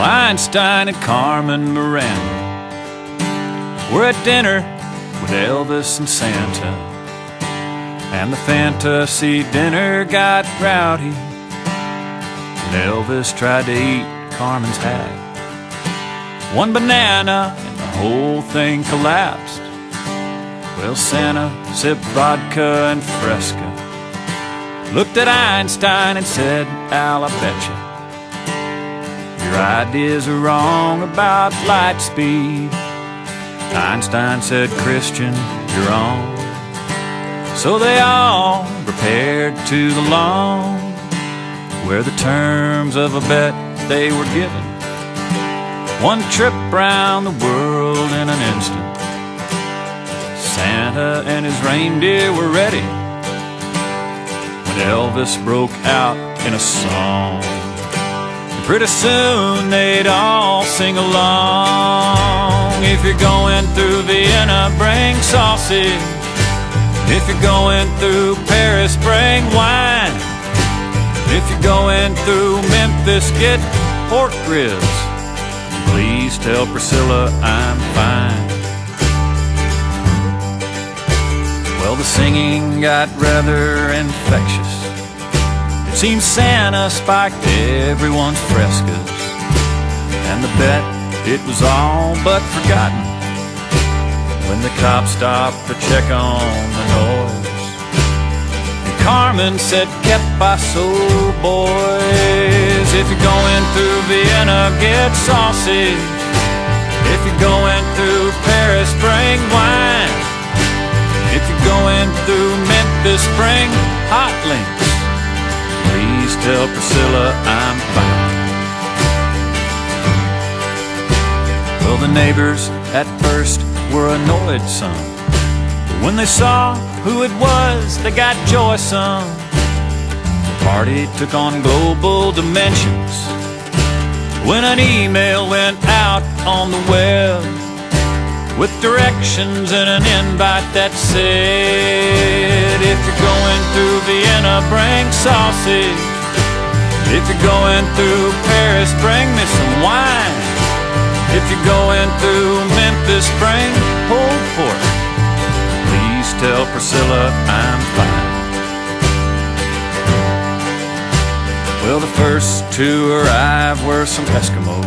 Einstein and Carmen Miranda were at dinner with Elvis and Santa. And the fantasy dinner got rowdy. And Elvis tried to eat Carmen's hat. One banana and the whole thing collapsed. Well, Santa sipped vodka and Fresca. Looked at Einstein and said, Al, I betcha. Your ideas are wrong about light speed. Einstein said, Christian, you're on. So they all repaired to the lawn where the terms of a bet they were given. One trip round the world in an instant. Santa and his reindeer were ready when Elvis broke out in a song. Pretty soon they'd all sing along. If you're going through Vienna, bring sausage. If you're going through Paris, bring wine. If you're going through Memphis, get pork ribs. Please tell Priscilla I'm fine. Well, the singing got rather infectious. Seems Santa spiked everyone's Frescas. And the bet, it was all but forgotten when the cops stopped to check on the noise. And Carmen said, "Que paso, boys? If you're going through Vienna, get sausage. If you're going through Paris, bring wine. If you're going through Memphis, bring hot links. Please tell Priscilla I'm fine. Well, the neighbors at first were annoyed some. But when they saw who it was, they got joy some. The party took on global dimensions when an email went out on the web with directions and an invite that said, If you're going through Vienna, bring sausage. If you're going through Paris, bring me some wine. If you're going through Memphis, bring pulled pork. Please tell Priscilla I'm fine. Well, the first to arrive were some Eskimos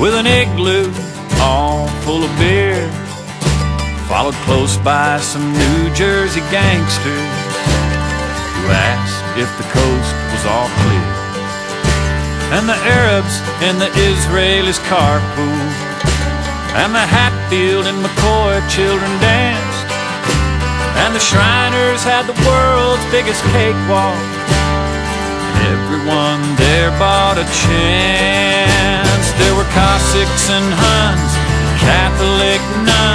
with an igloo all full of beer. Followed close by some New Jersey gangsters asked if the coast was all clear. And the Arabs and the Israelis carpooled, and the Hatfield and McCoy children danced, and the Shriners had the world's biggest cakewalk. And everyone there bought a chance. There were Cossacks and Huns, Catholic nuns,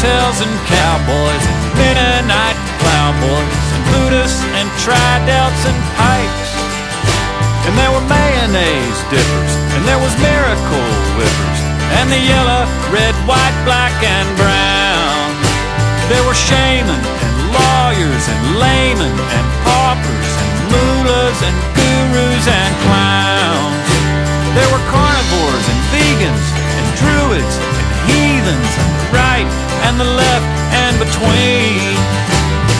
were and cowboys, and Mennonite plowboys, and Buddhists and tridelts and pikes. And there were mayonnaise dippers, and there was miracle whippers, and the yellow, red, white, black, and brown. There were shaman and lawyers and laymen and paupers and mullahs and gurus and clowns. There were carnivores and vegans and druids and heathens and the right and the left and between.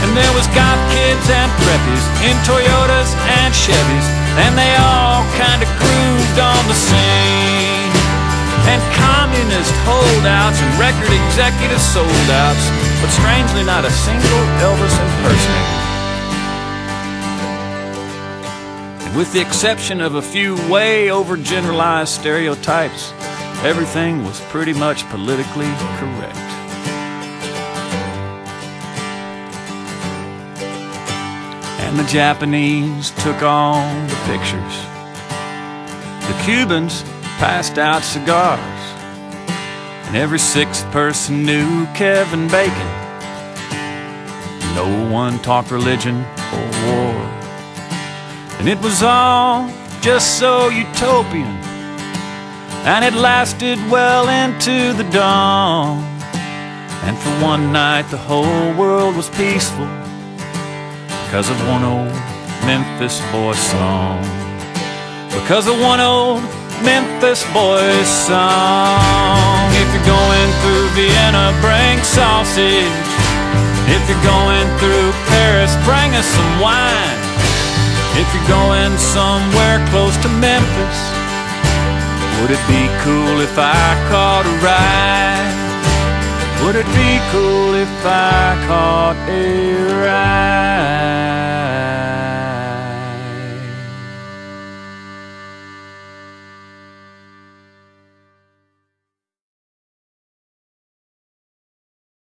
And there was goth kids and preppies in Toyotas and Chevys, and they all kinda grooved on the scene. And communist holdouts and record executive sold-outs, but strangely not a single Elvis impersonator. With the exception of a few way overgeneralized stereotypes, everything was pretty much politically correct. And the Japanese took on the pictures. The Cubans passed out cigars. And every sixth person knew Kevin Bacon. No one talked religion or war. And it was all just so utopian. And it lasted well into the dawn. And for one night, the whole world was peaceful because of one old Memphis boy song. Because of one old Memphis boy song. If you're going through Vienna, bring sausage. If you're going through Paris, bring us some wine. If you're going somewhere close to Memphis, would it be cool if I caught a ride? Would it be cool if I caught a ride?